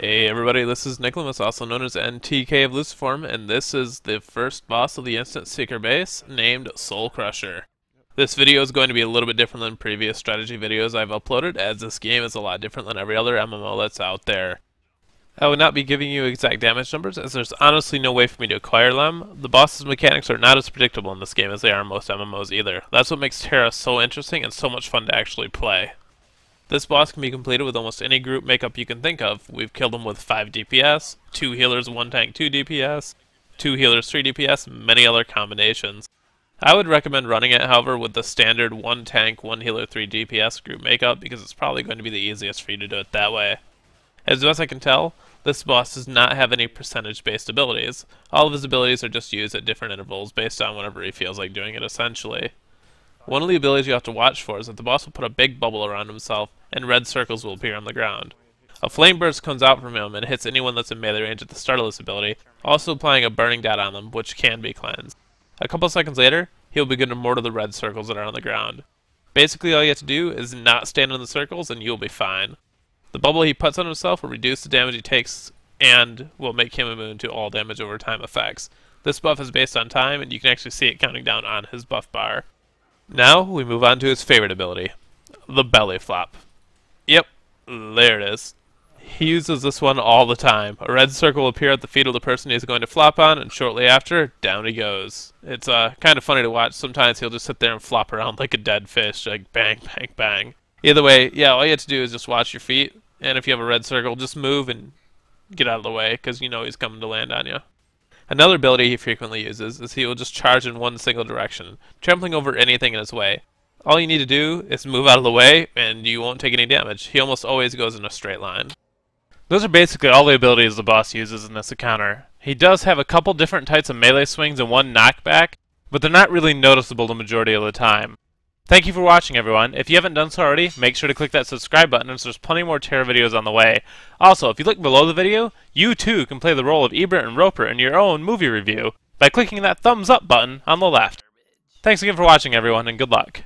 Hey everybody, this is Nicholas, also known as NTK of Luciform, and this is the first boss of the instance Secret Base, named Soulcrusher. This video is going to be a little bit different than previous strategy videos I've uploaded, as this game is a lot different than every other MMO that's out there. I will not be giving you exact damage numbers, as there's honestly no way for me to acquire them. The boss's mechanics are not as predictable in this game as they are in most MMOs either. That's what makes Tera so interesting and so much fun to actually play. This boss can be completed with almost any group makeup you can think of. We've killed him with 5 DPS, 2 healers, 1 tank, 2 DPS, 2 healers, 3 DPS, many other combinations. I would recommend running it, however, with the standard 1 tank, 1 healer, 3 DPS group makeup because it's probably going to be the easiest for you to do it that way. As best I can tell, this boss does not have any percentage-based abilities. All of his abilities are just used at different intervals based on whenever he feels like doing it, essentially. One of the abilities you have to watch for is that the boss will put a big bubble around himself, and red circles will appear on the ground. A flame burst comes out from him and hits anyone that's in melee range at the start of this ability, also applying a burning dot on them, which can be cleansed. A couple seconds later, he'll begin to mortar the red circles that are on the ground. Basically all you have to do is not stand in the circles and you'll be fine. The bubble he puts on himself will reduce the damage he takes and will make him immune to all damage over time effects. This buff is based on time and you can actually see it counting down on his buff bar. Now we move on to his favorite ability, the belly flop. Yep, there it is. He uses this one all the time. A red circle will appear at the feet of the person he's going to flop on, and shortly after, down he goes. It's uh, kind of funny to watch. Sometimes he'll just sit there and flop around like a dead fish, like bang, bang, bang. Either way, yeah, all you have to do is just watch your feet, and if you have a red circle, just move and get out of the way, because you know he's coming to land on you. Another ability he frequently uses is he will just charge in one single direction, trampling over anything in his way. All you need to do is move out of the way, and you won't take any damage. He almost always goes in a straight line. Those are basically all the abilities the boss uses in this encounter. He does have a couple different types of melee swings and one knockback, but they're not really noticeable the majority of the time. Thank you for watching, everyone. If you haven't done so already, make sure to click that subscribe button as there's plenty more Tera videos on the way. Also, if you look below the video, you too can play the role of Ebert and Roeper in your own movie review by clicking that thumbs up button on the left. Thanks again for watching, everyone, and good luck.